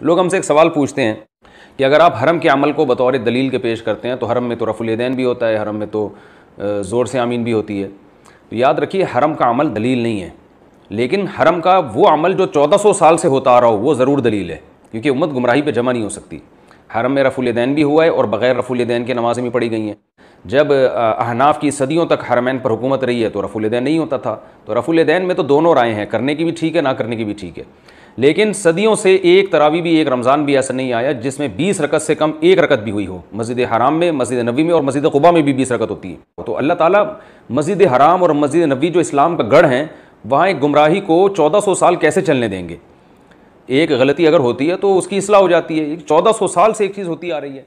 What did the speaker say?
लोग हमसे एक सवाल पूछते हैं कि अगर आप हरम के अमल को बतौर दलील के पेश करते हैं तो हरम में तो रफुलदैन भी होता है, हरम में तो ज़ोर से आमीन भी होती है। तो याद रखिए, हरम का अमल दलील नहीं है। लेकिन हरम का वो अमल जो 1400 साल से होता आ रहा हो, वो ज़रूर दलील है, क्योंकि उम्मत गुमराही पे जमा नहीं हो सकती। हरम में रफुलदैन भी हुआ है और बग़ैर रफुलदैन की नमाज़ें भी पढ़ी गई हैं। जब अहनाफ की सदियों तक हरमैन पर हुकूमत रही है तो रफुलदैन नहीं होता था। तो रफुलदैन में तो दोनों राय हैं, करने की भी ठीक है, ना करने की भी ठीक है। लेकिन सदियों से एक तरावी भी, एक रमज़ान भी ऐसा नहीं आया, जिसमें बीस रकत से कम एक रकत भी हुई हो। मस्जिद हराम में, मस्जिद नबी में और मस्जिद कुबा में भी बीस रकत होती है। तो अल्लाह ताला मस्जिद हराम और मस्जिद नबी जो इस्लाम का गढ़ हैं, वहाँ एक गुमराही को चौदह सौ साल कैसे चलने देंगे? एक गलती अगर होती है तो उसकी असलाह हो जाती है। चौदह सौ साल से एक चीज़ होती आ रही है।